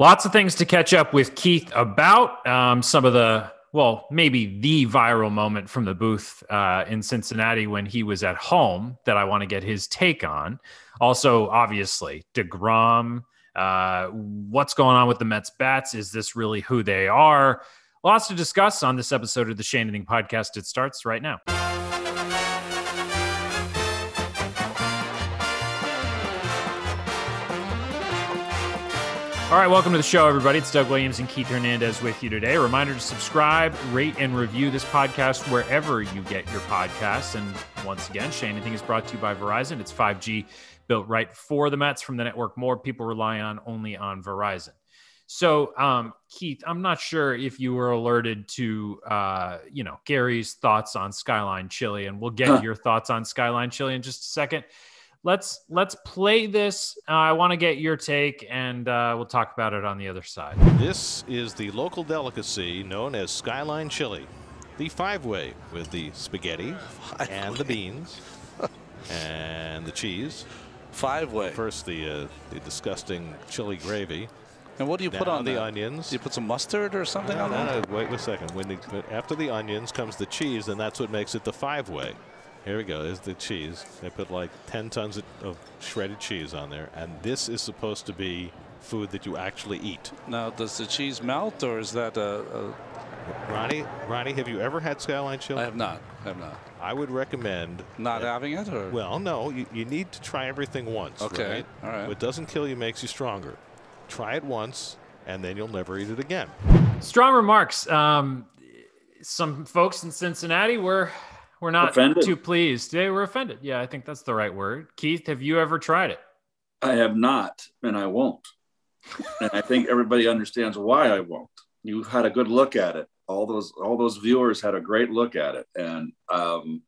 Lots of things to catch up with Keith about. Um, some of the, well, maybe the viral moment from the booth uh, in Cincinnati when he was at home that I want to get his take on. Also, obviously, DeGrom. Uh, what's going on with the Mets bats? Is this really who they are? Lots to discuss on this episode of the Shane podcast. It starts right now. All right, welcome to the show, everybody. It's Doug Williams and Keith Hernandez with you today. A reminder to subscribe, rate, and review this podcast wherever you get your podcasts. And once again, Shea Anything is brought to you by Verizon. It's 5G built right for the Mets from the network more people rely on only on Verizon. So, um, Keith, I'm not sure if you were alerted to, uh, you know, Gary's thoughts on Skyline Chili, and we'll get your thoughts on Skyline Chili in just a second let's let's play this. Uh, I want to get your take, and uh, we'll talk about it on the other side. This is the local delicacy known as Skyline Chili, the five-way with the spaghetti five and way. the beans and the cheese. Five-way. First, the uh, the disgusting chili gravy. And what do you Down put on the that? onions? Do you put some mustard or something no, on no, that? No, wait a second. When the, after the onions comes the cheese, and that's what makes it the five-way. Here we go. There's the cheese. They put like 10 tons of, of, shredded cheese on there. And this is supposed to be food that you actually eat. Now, does the cheese melt or is that a. a Ronnie, Ronnie, have you ever had Skyline chili? I have not. I have not. I would recommend not that, having it, or well, no. You, you need to try everything once. Okay, right? all right. What doesn't kill you makes you stronger. Try it once, and then you'll never eat it again. Strong remarks. Um, some folks in Cincinnati were we're not offended. too pleased. They were offended. Yeah, I think that's the right word. Keith, have you ever tried it? I have not, and I won't. and I think everybody understands why I won't. You had a good look at it. All those all those viewers had a great look at it, and um,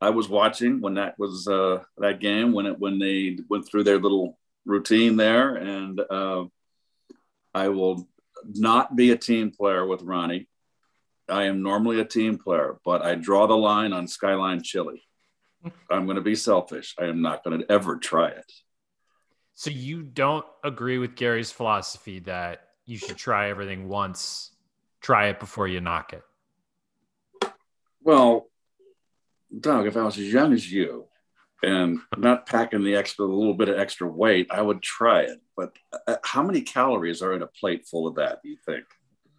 I was watching when that was uh, that game when it when they went through their little routine there, and uh, I will not be a team player with Ronnie. I am normally a team player, but I draw the line on Skyline Chili. I'm going to be selfish. I am not going to ever try it. So you don't agree with Gary's philosophy that you should try everything once, try it before you knock it. Well, Doug, if I was as young as you and not packing the extra, a little bit of extra weight, I would try it. But uh, how many calories are in a plate full of that? Do you think?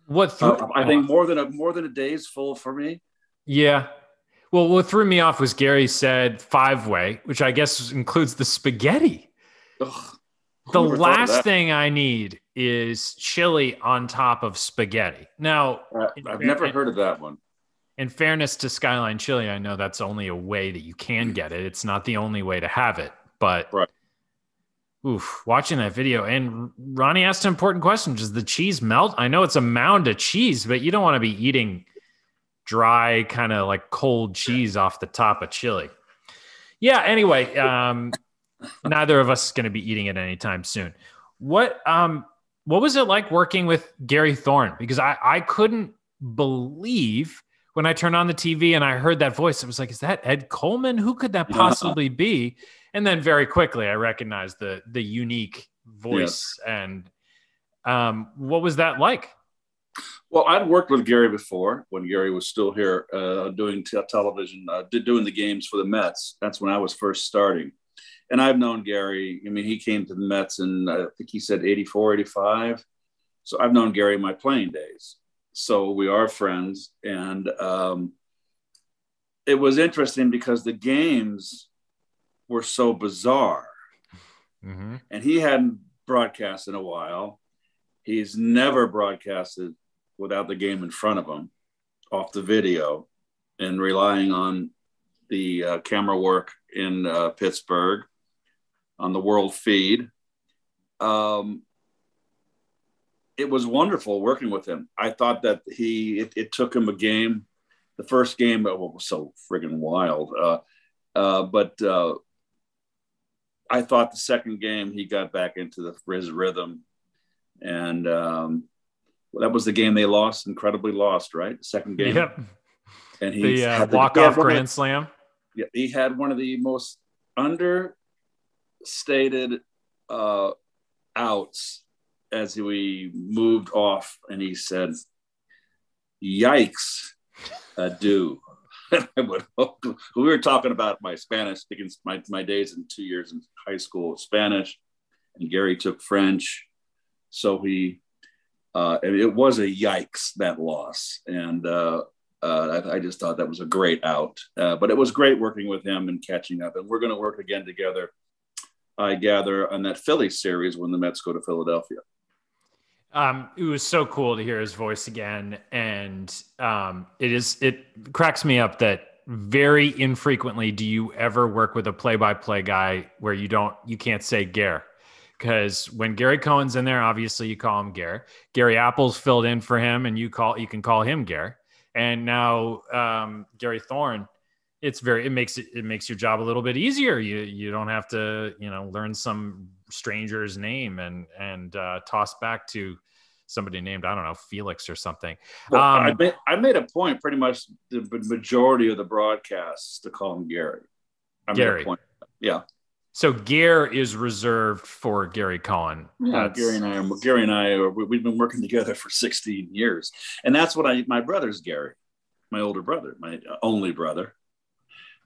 What threw, uh, I think more than a more than a day's full for me. Yeah. Well, what threw me off was Gary said five way, which I guess includes the spaghetti. Ugh, the last thing I need is chili on top of spaghetti. Now, uh, I've never heard of that one. In fairness to Skyline Chili, I know that's only a way that you can get it. It's not the only way to have it, but right. Oof, watching that video. And Ronnie asked an important question Does the cheese melt? I know it's a mound of cheese, but you don't want to be eating dry, kind of like cold cheese off the top of chili. Yeah, anyway, um, neither of us is going to be eating it anytime soon. What um what was it like working with Gary Thorne? Because I, I couldn't believe when I turned on the TV and I heard that voice, it was like, is that Ed Coleman? Who could that possibly be? And then very quickly I recognized the the unique voice yes. and um, what was that like? Well, I'd worked with Gary before when Gary was still here uh, doing t- television, uh, doing the games for the Mets. That's when I was first starting. And I've known Gary. I mean, he came to the Mets in, I think he said 84, 85. So I've known Gary in my playing days. So we are friends. And um, it was interesting because the games were so bizarre. Mm-hmm. And he hadn't broadcast in a while. He's never broadcasted without the game in front of him off the video and relying on the uh, camera work in uh, Pittsburgh on the world feed. Um, it was wonderful working with him. I thought that he, it, it took him a game, the first game, but well, was so friggin' wild. Uh, uh but uh, I thought the second game he got back into the his rhythm, and um, that was the game they lost, incredibly lost, right? Second game. Yep. And he the uh, walk off grand slam. Yeah, he had one of the most understated uh, outs as we moved off, and he said, "Yikes, adieu." I would, hope. we were talking about my Spanish, my, my days in two years in high school Spanish, and Gary took French. So he, uh, it was a yikes that loss, and uh, uh, I, I, just thought that was a great out. Uh, but it was great working with him and catching up, and we're going to work again together. I gather on that Philly series when the Mets go to Philadelphia. Um, it was so cool to hear his voice again, and um, it is it cracks me up that very infrequently do you ever work with a play-by-play guy where you don't you can't say Gare because when Gary Cohen's in there, obviously you call him Gare. Gary Apple's filled in for him, and you call you can call him Gare. And now um, Gary Thorne, it's very it makes it it makes your job a little bit easier. You you don't have to you know learn some stranger's name and and uh, toss back to somebody named I don't know Felix or something. Well, um, I, made, I made a point pretty much the majority of the broadcasts to call him Gary. I Gary, yeah. So Gare is reserved for Gary Cohen. Yeah, that's... Gary and I are Gary and I are, we've been working together for 16 years, and that's what I my brother's Gary, my older brother, my only brother,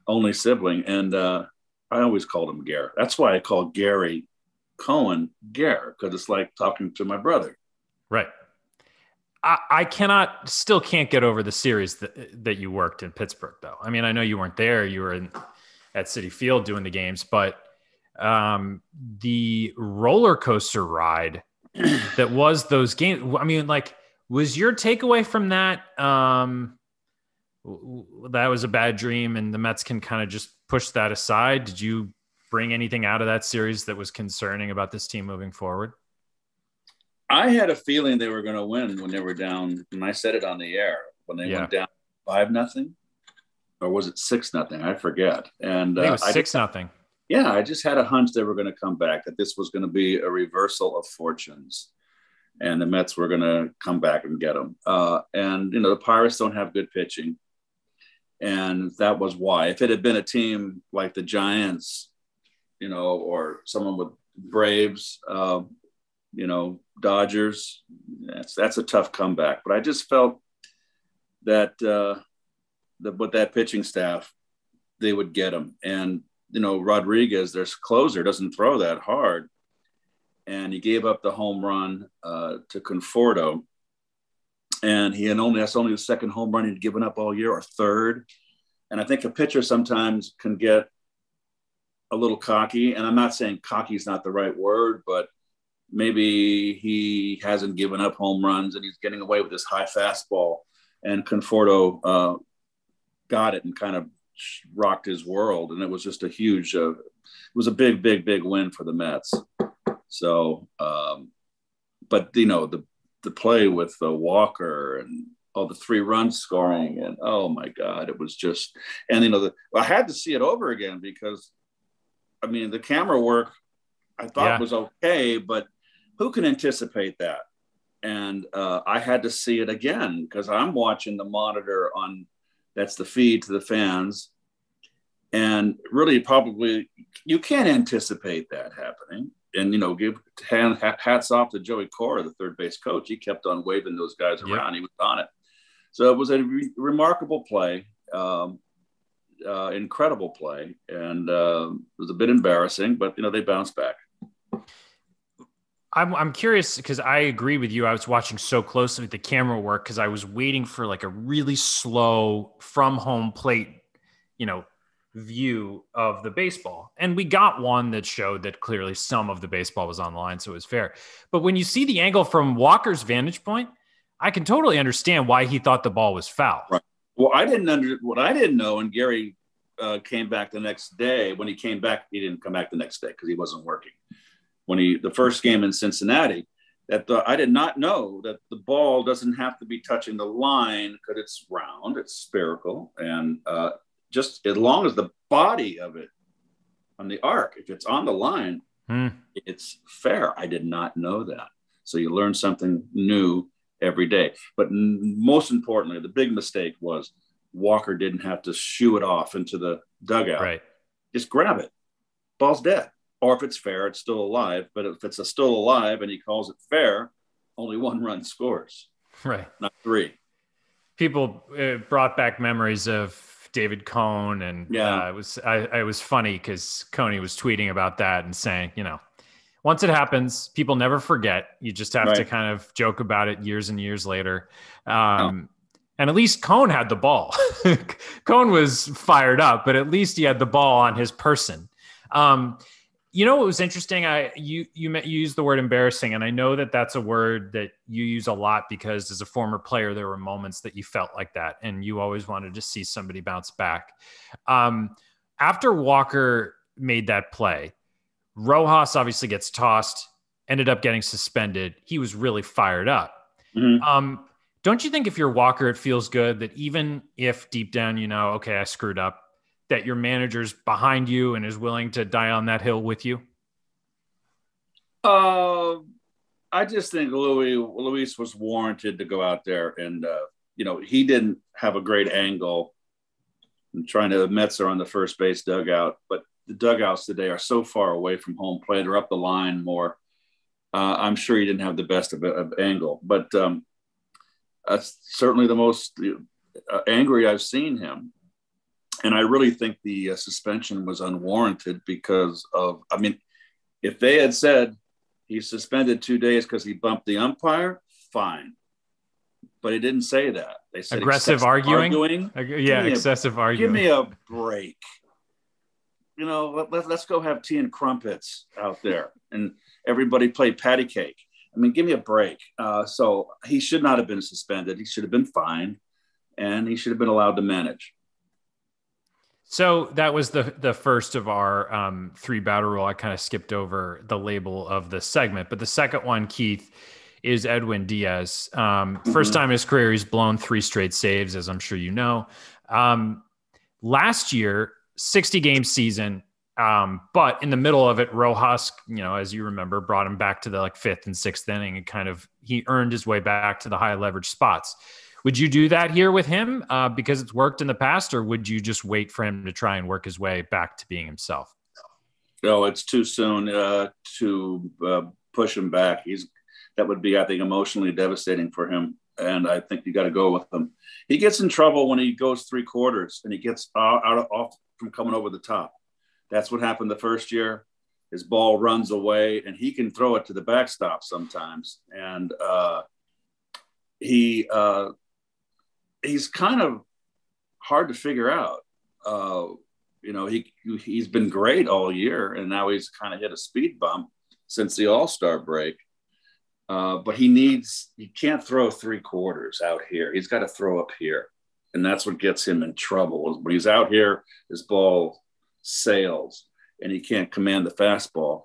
only sibling, and uh, I always called him Gare. That's why I call Gary Cohen Gare because it's like talking to my brother. Right. I, I cannot, still can't get over the series that, that you worked in Pittsburgh, though. I mean, I know you weren't there; you were in, at Citi Field doing the games, but um, the roller coaster ride that was those games. I mean, like, was your takeaway from that? Um, that was a bad dream, and the Mets can kind of just push that aside. Did you bring anything out of that series that was concerning about this team moving forward? I had a feeling they were going to win when they were down, and I said it on the air when they yeah. went down five nothing, or was it six nothing? I forget. And I it was uh, six nothing. Yeah, I just had a hunch they were going to come back. That this was going to be a reversal of fortunes, and the Mets were going to come back and get them. Uh, and you know the Pirates don't have good pitching, and that was why. If it had been a team like the Giants, you know, or someone with Braves, uh, you know, Dodgers. That's that's a tough comeback. But I just felt that uh, that with that pitching staff, they would get him. And you know, Rodriguez, their closer, doesn't throw that hard, and he gave up the home run uh, to Conforto. And he had only that's only the second home run he'd given up all year, or third. And I think a pitcher sometimes can get a little cocky. And I'm not saying cocky is not the right word, but maybe he hasn't given up home runs and he's getting away with this high fastball. And Conforto uh, got it and kind of rocked his world. And it was just a huge, uh, it was a big, big, big win for the Mets. So, um, but you know, the, the play with the Walker and all the three runs scoring and oh my God, it was just, and you know, the, I had to see it over again because I mean, the camera work I thought yeah. was okay, but who can anticipate that? And uh, I had to see it again because I'm watching the monitor on that's the feed to the fans. And really, probably you can't anticipate that happening. And, you know, give hand, hats off to Joey Cora, the third base coach. He kept on waving those guys around. Yep. He was on it. So it was a re- remarkable play, um, uh, incredible play. And uh, it was a bit embarrassing, but, you know, they bounced back. I'm I'm curious because I agree with you. I was watching so closely with the camera work because I was waiting for like a really slow from home plate, you know, view of the baseball. And we got one that showed that clearly some of the baseball was on the line, so it was fair. But when you see the angle from Walker's vantage point, I can totally understand why he thought the ball was foul. Right. Well, I didn't under what I didn't know, and Gary uh, came back the next day. When he came back, he didn't come back the next day because he wasn't working when he the first game in Cincinnati that the, I did not know that the ball doesn't have to be touching the line because it's round, it's spherical, and uh, just as long as the body of it on the arc, if it's on the line, hmm. it's fair. I did not know that. So you learn something new every day. But most importantly, the big mistake was Walker didn't have to shoo it off into the dugout. Right. Just grab it. Ball's dead or if it's fair, it's still alive. But if it's a still alive and he calls it fair, only one run scores, Right. not three. People uh, brought back memories of David Cone, and Yeah. uh, it was I, I was funny because Coney was tweeting about that and saying, you know, once it happens, people never forget. You just have to kind of joke about it years and years later. Um, And at least Cone had the ball. Cone was fired up, but at least he had the ball on his person. Um, you know what was interesting? I you you met, you used the word embarrassing, and I know that that's a word that you use a lot because as a former player, there were moments that you felt like that, and you always wanted to see somebody bounce back. Um, after Walker made that play, Rojas obviously gets tossed, ended up getting suspended. He was really fired up. Mhm. Um, don't you think if you're Walker, it feels good that even if deep down you know, okay, I screwed up, that your manager's behind you and is willing to die on that hill with you? Uh, I just think Louis Luis was warranted to go out there, and uh, you know he didn't have a great angle. I'm trying to. The Mets are on the first base dugout, but the dugouts today are so far away from home plate or up the line more. Uh, I'm sure he didn't have the best of, of angle, but um, that's certainly the most uh, angry I've seen him. And I really think the uh, suspension was unwarranted because of. I mean, if they had said he's suspended two days because he bumped the umpire, fine. But he didn't say that. They said Aggressive arguing? arguing. Uh, Yeah, excessive a- excessive Give me a break. You know, let, let, let's go have tea and crumpets out there and everybody play patty cake. I mean, give me a break. Uh, so he should not have been suspended. He should have been fined and he should have been allowed to manage. So that was the the first of our um, three batter rule. I kind of skipped over the label of the segment, but the second one, Keith, is Edwin Diaz. Um, First time in his career, he's blown three straight saves, as I'm sure you know. Um, last year, 60 game season, um, but in the middle of it, Rojas, you know, as you remember, brought him back to the like fifth and sixth inning, and kind of he earned his way back to the high leverage spots. Would you do that here with him uh, because it's worked in the past, or would you just wait for him to try and work his way back to being himself? No, it's too soon uh, to uh, push him back. He's that would be, I think, emotionally devastating for him, and I think you got to go with him. He gets in trouble when he goes three quarters and he gets out, out of, off from coming over the top. That's what happened the first year. His ball runs away, and he can throw it to the backstop sometimes, and uh, he uh, he's kind of hard to figure out. Uh, you know, he he's been great all year, and now he's kind of hit a speed bump since the All Star break. Uh, but he needs he can't throw three quarters out here. He's got to throw up here, and that's what gets him in trouble. When he's out here, his ball sails, and he can't command the fastball,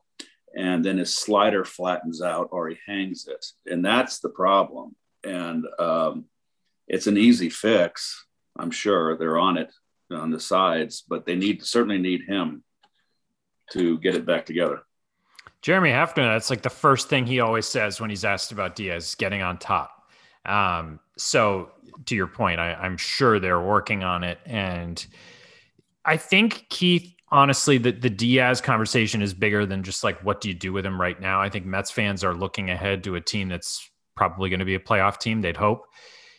and then his slider flattens out or he hangs it, and that's the problem. And um, it's an easy fix. I'm sure they're on it on the sides, but they need certainly need him to get it back together. Jeremy Hefner, that's like the first thing he always says when he's asked about Diaz getting on top. Um, so to your point, I, I'm sure they're working on it. And I think Keith, honestly, the, the Diaz conversation is bigger than just like, what do you do with him right now? I think Mets fans are looking ahead to a team that's probably going to be a playoff team. They'd hope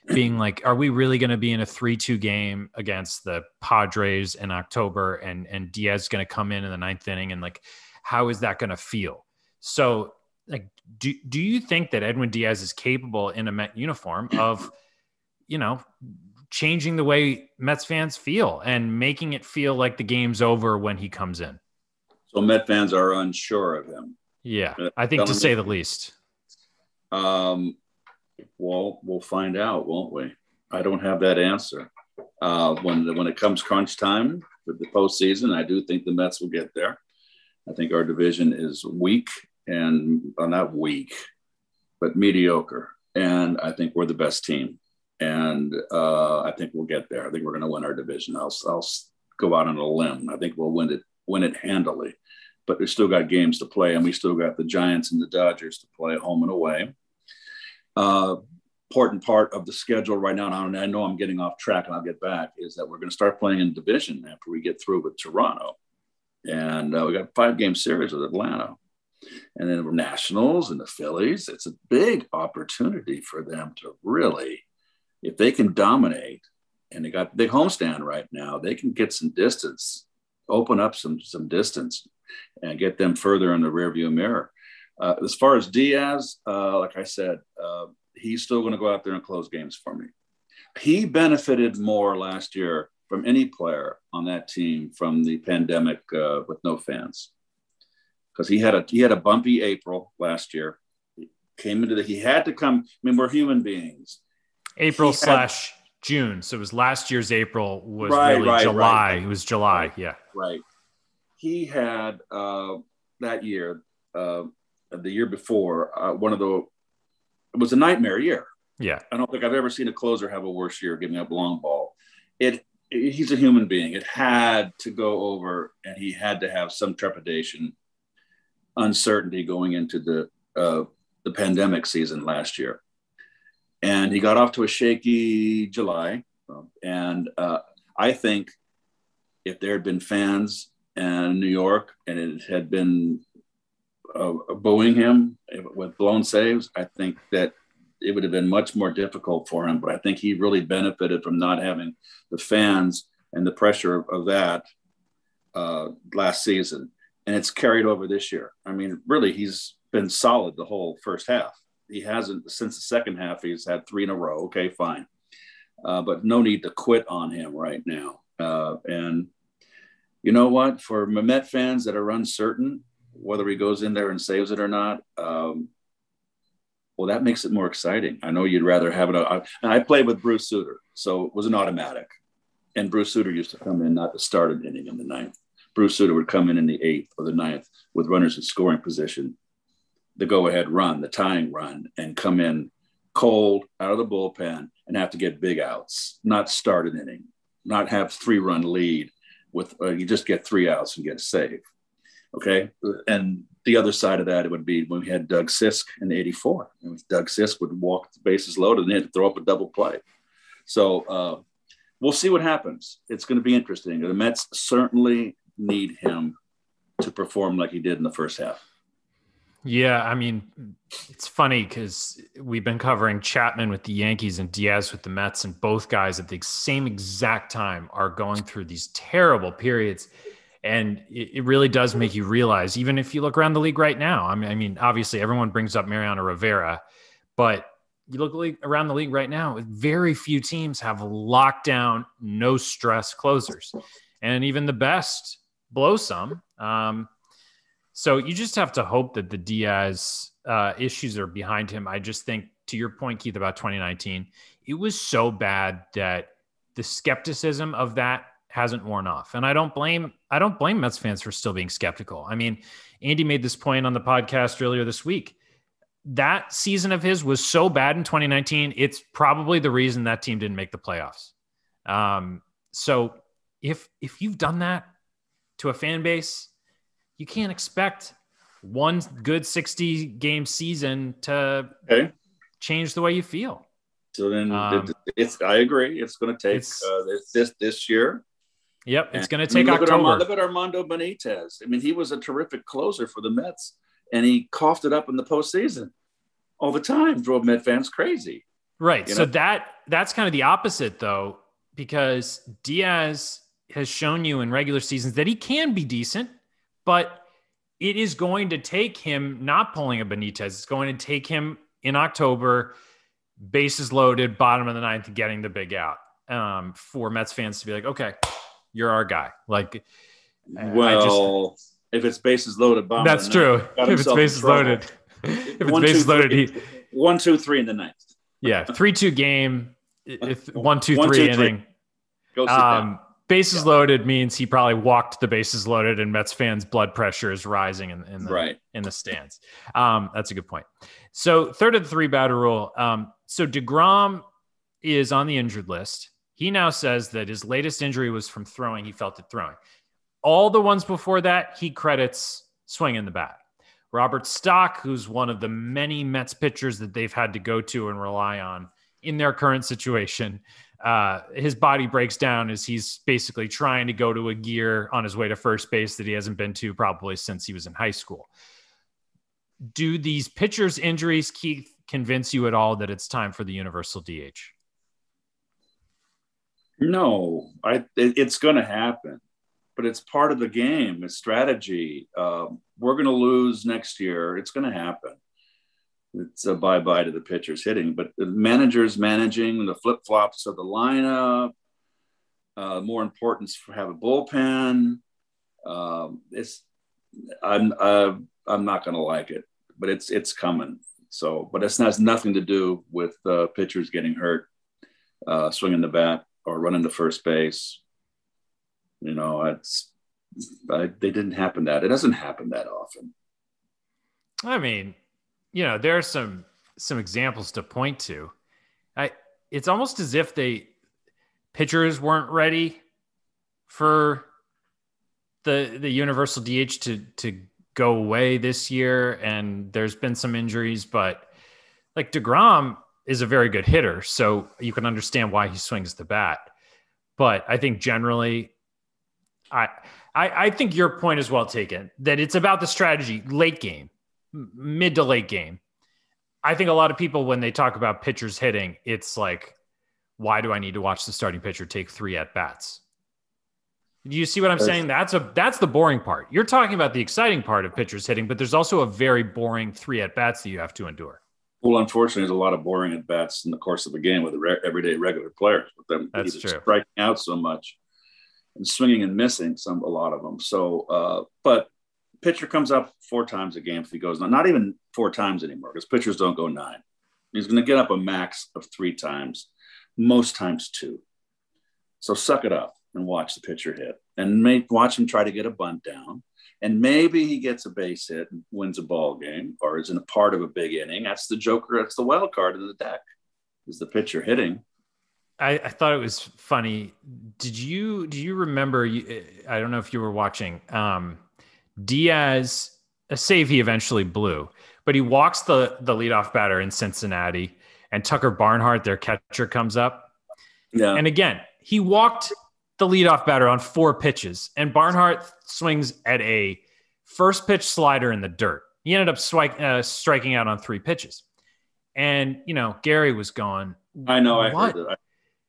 being like, are we really going to be in a three-two game against the Padres in October and, and Diaz is going to come in in the ninth inning and like, how is that going to feel? So, like, do do you think that Edwin Diaz is capable in a Met uniform of, you know, changing the way Mets fans feel and making it feel like the game's over when he comes in? So Met fans are unsure of him. Yeah, Uh, I think to say the least. Um, well, we'll find out, won't we? I don't have that answer. Uh, when when it comes crunch time for the postseason, I do think the Mets will get there. I think our division is weak and well, not weak, but mediocre, and I think we're the best team. And uh, I think we'll get there. I think we're going to win our division. I'll, I'll go out on a limb. I think we'll win it win it handily. But we still got games to play, and we still got the Giants and the Dodgers to play home and away uh, important part of the schedule right now, and I know I'm getting off track and I'll get back, is that we're going to start playing in division after we get through with Toronto. And uh, we got five game series with Atlanta, and then Nationals and the Phillies. It's a big opportunity for them to really, if they can dominate, and they got big homestand right now, they can get some distance, open up some some distance, and get them further in the rearview mirror. Uh, as far as Diaz, uh, like I said, uh, he's still going to go out there and close games for me. He benefited more last year from any player on that team from the pandemic uh, with no fans because he had a he had a bumpy April last year. He came into the he had to come. I mean, we're human beings. April he slash had, June. So it was last year's April was right, really right, July. Right. It was July. Yeah. Right. He had uh, that year, uh, the year before, uh, one of the it was a nightmare year. Yeah. I don't think I've ever seen a closer have a worse year giving up long ball. It he's a human being. It had to go over, and he had to have some trepidation, uncertainty going into the uh, the pandemic season last year. And he got off to a shaky July, and uh, I think if there had been fans in New York and it had been uh, booing him with blown saves, I think that it would have been much more difficult for him. But I think he really benefited from not having the fans and the pressure of, that uh, last season. And it's carried over this year. I mean, really, he's been solid the whole first half. He hasn't, since the second half, he's had three in a row. Okay, fine. Uh, but no need to quit on him right now. Uh, and you know what? For Met fans that are uncertain whether he goes in there and saves it or not, um, well, that makes it more exciting. I know you'd rather have it. I, I played with Bruce Sutter, so it was an automatic. And Bruce Sutter used to come in not to start an inning in the ninth. Bruce Sutter would come in in the eighth or the ninth with runners in scoring position, the go ahead run, the tying run, and come in cold out of the bullpen and have to get big outs, not start an inning, not have three run lead with uh, you just get three outs and get a save. Okay. And the other side of that, it would be when we had Doug Sisk in 84. Doug Sisk would walk the bases loaded and they had to throw up a double play. So uh, we'll see what happens. It's going to be interesting. The Mets certainly need him to perform like he did in the first half. Yeah, I mean, it's funny because we've been covering Chapman with the Yankees and Diaz with the Mets, and both guys at the same exact time are going through these terrible periods and it, really does make you realize, even if you look around the league right now. I mean, I mean, obviously everyone brings up Mariano Rivera, but you look around the league right now, very few teams have lockdown, no stress closers, and even the best blow some. Um, so you just have to hope that the Diaz uh, issues are behind him. I just think, to your point, Keith, about 2019, it was so bad that the skepticism of that hasn't worn off. And I don't blame I don't blame Mets fans for still being skeptical. I mean, Andy made this point on the podcast earlier this week. That season of his was so bad in 2019. It's probably the reason that team didn't make the playoffs. Um, so if if you've done that to a fan base, you can't expect one good 60 game season to okay. change the way you feel. So then um, it's I agree. It's going to take uh, this, this this year Yep, it's going to take I mean, look October. At Armando, look at Armando Benitez. I mean, he was a terrific closer for the Mets, and he coughed it up in the postseason all the time. Drove Met fans crazy. Right. You so know? that that's kind of the opposite, though, because Diaz has shown you in regular seasons that he can be decent, but it is going to take him not pulling a Benitez. It's going to take him in October, bases loaded, bottom of the ninth, getting the big out um, for Mets fans to be like, okay, you're our guy. Like, well, just, if it's bases loaded, bomb that's true. If it's bases loaded, if it's one, bases two, loaded, he one, two, three in the ninth. yeah, three, two game. If one, two, one, three two, inning. Three. Um. Bases yeah. loaded means he probably walked the bases loaded, and Mets fans' blood pressure is rising in, in the right. in the stands. Um, that's a good point. So third of the three batter rule. Um, so Degrom is on the injured list. He now says that his latest injury was from throwing. He felt it throwing. All the ones before that, he credits swinging the bat. Robert Stock, who's one of the many Mets pitchers that they've had to go to and rely on in their current situation, uh, his body breaks down as he's basically trying to go to a gear on his way to first base that he hasn't been to probably since he was in high school. Do these pitchers' injuries, Keith, convince you at all that it's time for the universal DH? No, I it, it's going to happen, but it's part of the game. It's strategy. Um, we're going to lose next year. It's going to happen. It's a bye bye to the pitchers hitting, but the managers managing the flip flops of the lineup. Uh, more importance for have a bullpen. Um, it's I'm uh, I'm not going to like it, but it's it's coming. So, but it has nothing to do with uh, pitchers getting hurt, uh, swinging the bat or running to first base. You know, it's I, they didn't happen that. It doesn't happen that often. I mean, you know, there are some some examples to point to. I it's almost as if they pitchers weren't ready for the the universal DH to to go away this year, and there's been some injuries, but like Degrom is a very good hitter, so you can understand why he swings the bat. But I think generally, I, I I think your point is well taken that it's about the strategy late game, mid to late game. I think a lot of people when they talk about pitchers hitting, it's like, why do I need to watch the starting pitcher take three at bats? Do you see what I'm saying? That's a that's the boring part. You're talking about the exciting part of pitchers hitting, but there's also a very boring three at bats that you have to endure. Well, unfortunately, there's a lot of boring at bats in the course of a game with the re- everyday regular players, with them That's true. striking out so much and swinging and missing some a lot of them. So, uh, but pitcher comes up four times a game if he goes not, not even four times anymore because pitchers don't go nine. He's going to get up a max of three times, most times two. So suck it up and watch the pitcher hit and make watch him try to get a bunt down and maybe he gets a base hit and wins a ball game or is in a part of a big inning. That's the joker. That's the wild card in the deck. Is the pitcher hitting? I, I thought it was funny. Did you do you remember? I don't know if you were watching. Um, Diaz, a save he eventually blew, but he walks the the leadoff batter in Cincinnati, and Tucker Barnhart, their catcher, comes up. Yeah. And again, he walked the leadoff batter on four pitches, and Barnhart swings at a first pitch slider in the dirt. He ended up uh, striking out on three pitches. And, you know, Gary was gone. I know. I heard it.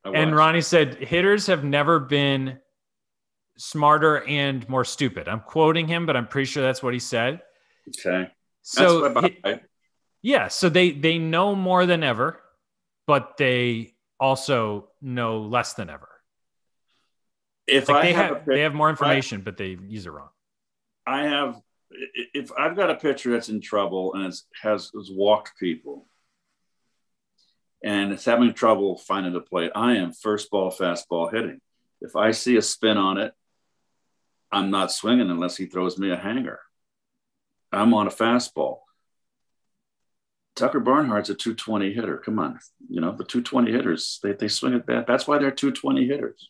I, I And. Ronnie said, hitters have never been smarter and more stupid. I'm quoting him, but I'm pretty sure that's what he said. Okay. So, That's hi- about right. yeah, so they they know more than ever, but they also know less than ever. If Like I they have, have, they have more information, but they use it wrong. I have. If I've got a pitcher that's in trouble and it's, has, has walked people, and it's having trouble finding the plate, I am first ball fastball hitting. If I see a spin on it, I'm not swinging unless he throws me a hanger. I'm on a fastball. Tucker Barnhart's a 220 hitter. Come on. You know, the 220 hitters, they, they swing at that. That's why they're 220 hitters.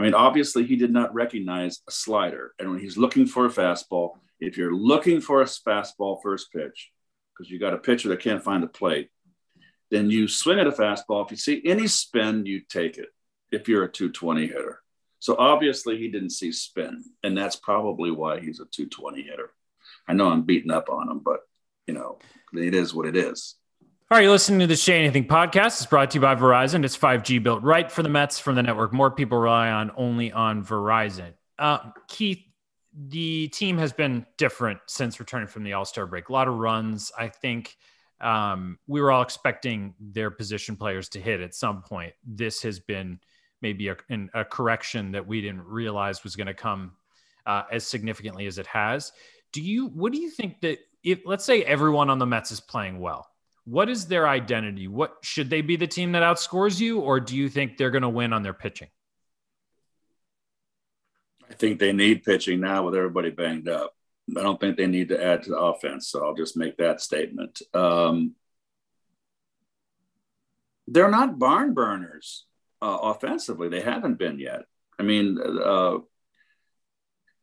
I mean, obviously, he did not recognize a slider. And when he's looking for a fastball, if you're looking for a fastball first pitch, because you got a pitcher that can't find the plate, then you swing at a fastball. If you see any spin, you take it if you're a 220 hitter. So obviously, he didn't see spin. And that's probably why he's a 220 hitter. I know I'm beating up on him, but, you know, it is what it is. All right, you're listening to the Shea Anything podcast. It's brought to you by Verizon. It's 5G built right for the Mets from the network. More people rely on only on Verizon. Uh, Keith, the team has been different since returning from the All Star break. A lot of runs. I think um, we were all expecting their position players to hit at some point. This has been maybe a, an, a correction that we didn't realize was going to come uh, as significantly as it has. Do you? What do you think that if let's say everyone on the Mets is playing well? What is their identity? What should they be the team that outscores you, or do you think they're going to win on their pitching? I think they need pitching now with everybody banged up. I don't think they need to add to the offense. So I'll just make that statement. Um, they're not barn burners uh, offensively. They haven't been yet. I mean, uh,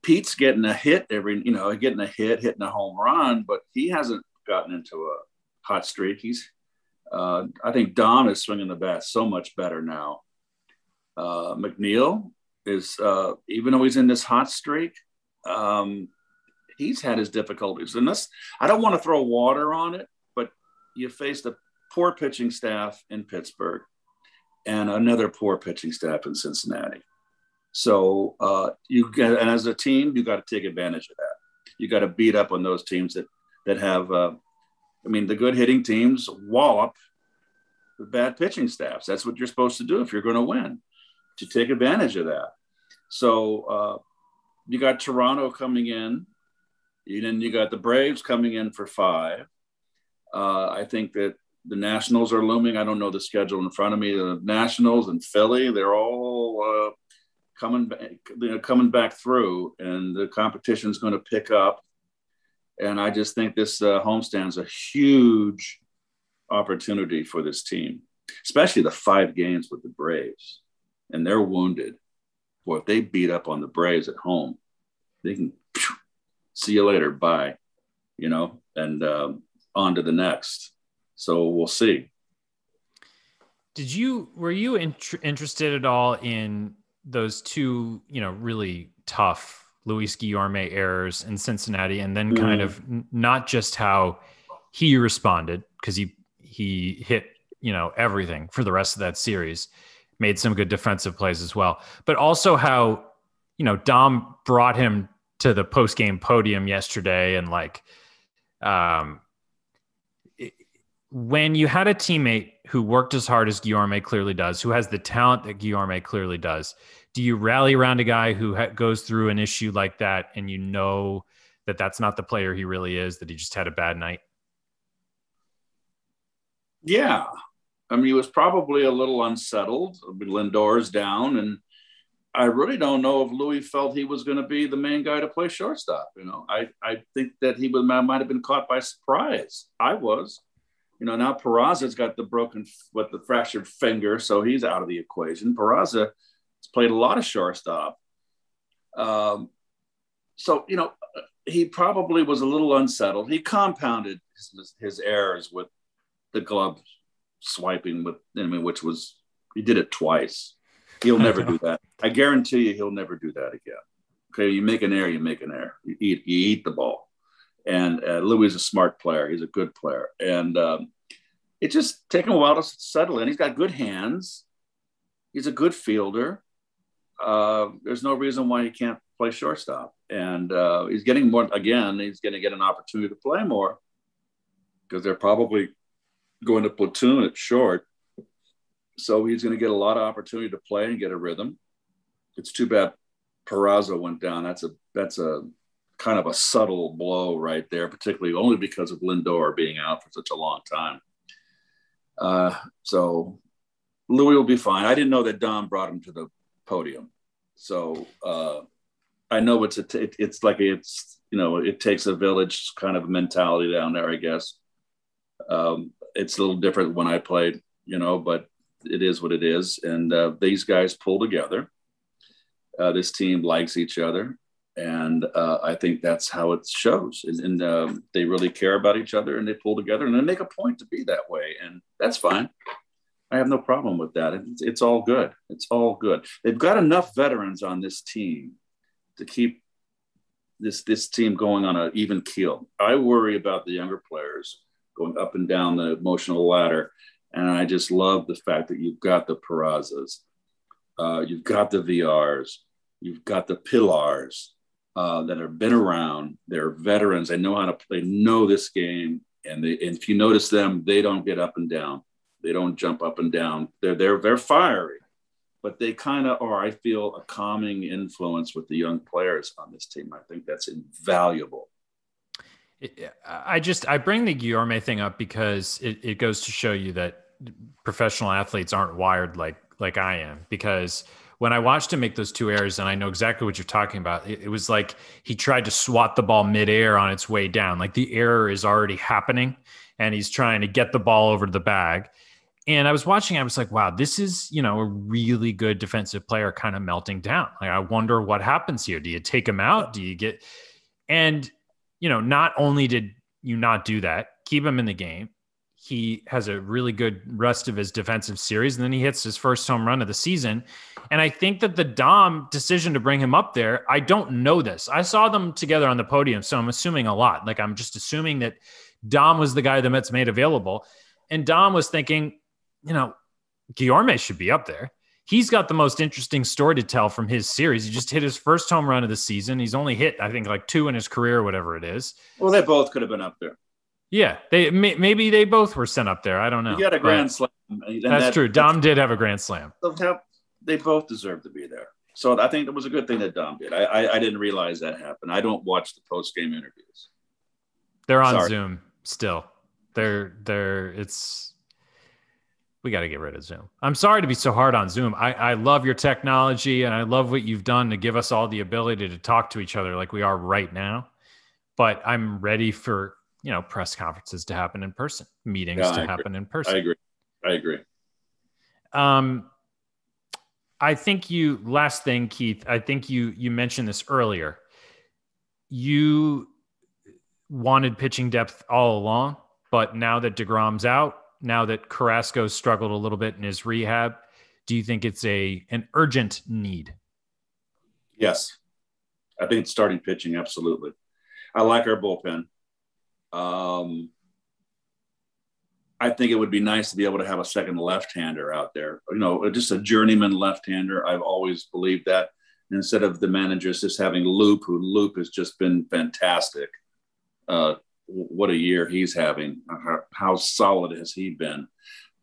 Pete's getting a hit every, you know, getting a hit, hitting a home run, but he hasn't gotten into a hot streak. He's, Uh, I think Don is swinging the bat so much better now. Uh, McNeil is, uh, even though he's in this hot streak, um, he's had his difficulties. And this, I don't want to throw water on it, but you faced a poor pitching staff in Pittsburgh and another poor pitching staff in Cincinnati. So uh, you get, and as a team, you got to take advantage of that. You got to beat up on those teams that that have. Uh, I mean, the good hitting teams wallop the bad pitching staffs. That's what you're supposed to do if you're going to win. To take advantage of that. So uh, you got Toronto coming in, and then you got the Braves coming in for five. Uh, I think that the Nationals are looming. I don't know the schedule in front of me. The Nationals and Philly, they're all uh, coming back, you know, coming back through, and the competition is going to pick up. And I just think this uh, homestand is a huge opportunity for this team, especially the five games with the Braves, and they're wounded. Boy, if they beat up on the Braves at home, they can phew, see you later, bye, you know, and um, on to the next. So we'll see. Did you were you in, interested at all in those two, you know, really tough Luis Guillorme errors in Cincinnati, and then kind mm. of not just how he responded because he he hit you know everything for the rest of that series, made some good defensive plays as well, but also how you know Dom brought him to the post game podium yesterday, and like, um, when you had a teammate who worked as hard as Guillorme clearly does, who has the talent that Guillorme clearly does, do you rally around a guy who ha- goes through an issue like that and you know that that's not the player he really is, that he just had a bad night? Yeah. I mean, he was probably a little unsettled. Lindor's down, and I really don't know if Louis felt he was going to be the main guy to play shortstop. You know, I, I think that he might have been caught by surprise. I was. You know, now Peraza's got the broken, with the fractured finger, so he's out of the equation. Peraza has played a lot of shortstop. Um, so, you know, he probably was a little unsettled. He compounded his, his errors with the glove swiping with, I mean, which was, he did it twice. He'll never do that. I guarantee you he'll never do that again. Okay. You make an error, you make an error. You eat, you eat the ball. And uh, Louis is a smart player. He's a good player. And um, it just taken a while to settle in. He's got good hands. He's a good fielder. Uh, there's no reason why he can't play shortstop. And uh, he's getting more, again, he's going to get an opportunity to play more because they're probably going to platoon at short. So he's going to get a lot of opportunity to play and get a rhythm. It's too bad Peraza went down. That's a that's a kind of a subtle blow right there, particularly only because of Lindor being out for such a long time. Uh, so Louis will be fine. I didn't know that Dom brought him to the podium, so uh, I know it's a t- it's like it's you know it takes a village kind of mentality down there. I guess um, it's a little different when I played, you know, but it is what it is. And uh, these guys pull together. Uh, this team likes each other and uh, I think that's how it shows. And, and um, they really care about each other, and they pull together, and they make a point to be that way, and that's fine. I have no problem with that. It's, it's all good. It's all good. They've got enough veterans on this team to keep this this team going on an even keel. I worry about the younger players going up and down the emotional ladder, and I just love the fact that you've got the Perazas, uh, you've got the Villars, you've got the Pillars, uh, that have been around. They're veterans. They know how to play, know this game. And, they, and if you notice them, they don't get up and down. They don't jump up and down. They're they're they're fiery, but they kind of are. I feel a calming influence with the young players on this team. I think that's invaluable. I just I bring the Guillorme thing up because it, it goes to show you that professional athletes aren't wired like like I am because when I watched him make those two errors, and I know exactly what you're talking about, it, it, was like he tried to swat the ball midair on its way down. Like the error is already happening, and he's trying to get the ball over to the bag. And I was watching, I was like, wow, this is, you know, a really good defensive player kind of melting down. Like, I wonder what happens here. Do you take him out? Do you get, and, you know, not only did you not do that, keep him in the game, he has a really good rest of his defensive series, and then he hits his first home run of the season. And I think that the Dom decision to bring him up there, I don't know this. I saw them together on the podium, so I'm assuming a lot. Like I'm just assuming that Dom was the guy the Mets made available. And Dom was thinking, you know, Guillorme should be up there. He's got the most interesting story to tell from his series. He just hit his first home run of the season. He's only hit, I think, like two in his career, whatever it is. Well, they both could have been up there. Yeah, they may, maybe they both were sent up there. I don't know. You got a grand slam. That's that, true. Dom did have a grand slam. They both deserve to be there. So I think it was a good thing that Dom did. I, I, I didn't realize that happened. I don't watch the post game interviews. They're on Sorry. Zoom still. They're they're it's we got to get rid of Zoom. I'm sorry to be so hard on Zoom. I, I love your technology and I love what you've done to give us all the ability to talk to each other like we are right now. But I'm ready for you know press conferences to happen in person, meetings yeah, to happen in person. I agree. I agree. Um, I think you last thing, Keith. I think you you mentioned this earlier. You wanted pitching depth all along, but now that deGrom's out, now that Carrasco struggled a little bit in his rehab, do you think it's a an urgent need? Yes, I think starting pitching absolutely. I like our bullpen. Um, I think it would be nice to be able to have a second left-hander out there. You know, just a journeyman left-hander. I've always believed that instead of the managers just having Loup, who Loup has just been fantastic. Uh, what a year he's having. How, how, solid has he been?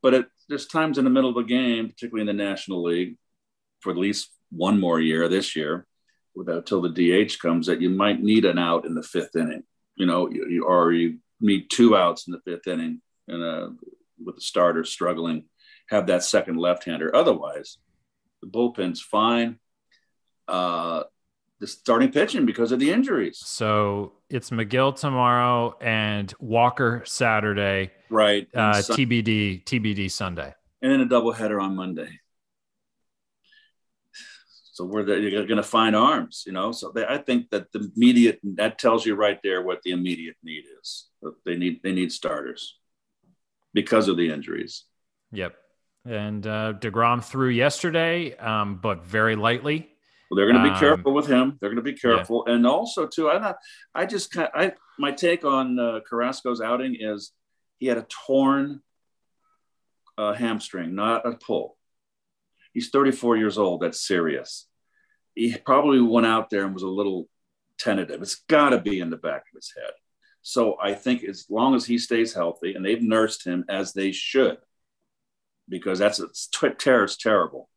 But it, there's times in the middle of a game, particularly in the National League, for at least one more year this year, without till the DH comes, that you might need an out in the fifth inning. You know, you, you, or you need two outs in the fifth inning, and uh, with the starter struggling, have that second left-hander. Otherwise, the bullpen's fine. Uh, the starting pitching because of the injuries. So it's Megill tomorrow and Walker Saturday. Right. Uh, TBD, TBD Sunday. And then a doubleheader on Monday. So we're there, you're going to find arms, you know. So they, I think that the immediate that tells you right there what the immediate need is. They need they need starters because of the injuries. Yep. And uh, deGrom threw yesterday, um, but very lightly. Well, they're going to be um, careful with him. They're going to be careful, yeah. and also too. I not. I just kind. I my take on uh, Carrasco's outing is he had a torn uh, hamstring, not a pull. He's 34 years old. That's serious. He probably went out there and was a little tentative. It's got to be in the back of his head. So I think as long as he stays healthy, and they've nursed him as they should, because that's it's tear is terrible,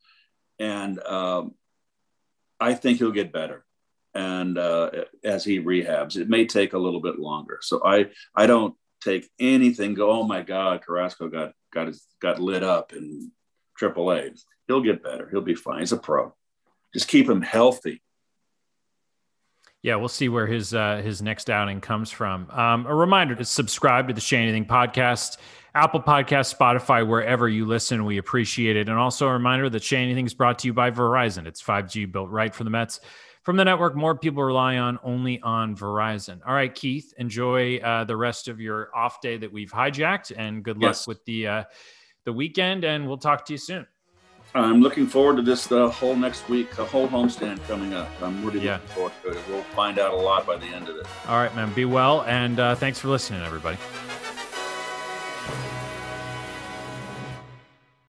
and um, I think he'll get better. And uh, as he rehabs, it may take a little bit longer. So I, I don't take anything. Go, oh my God, Carrasco got got his, got lit up in AAA. He'll get better. He'll be fine. He's a pro. Just keep him healthy. Yeah, we'll see where his uh, his next outing comes from. Um, a reminder to subscribe to the Shea Anything podcast. Apple Podcast, Spotify, wherever you listen. We appreciate it. And also a reminder that Shea Anything is brought to you by Verizon. It's 5G built right for the Mets. From the network, more people rely on only on Verizon. All right, Keith, enjoy uh, the rest of your off day that we've hijacked, and good luck yes. with the uh, the weekend. And we'll talk to you soon. I'm looking forward to this the whole next week, the whole homestand coming up. I'm really yeah. looking forward to it. We'll find out a lot by the end of it. All right, man. Be well, and uh, thanks for listening, everybody.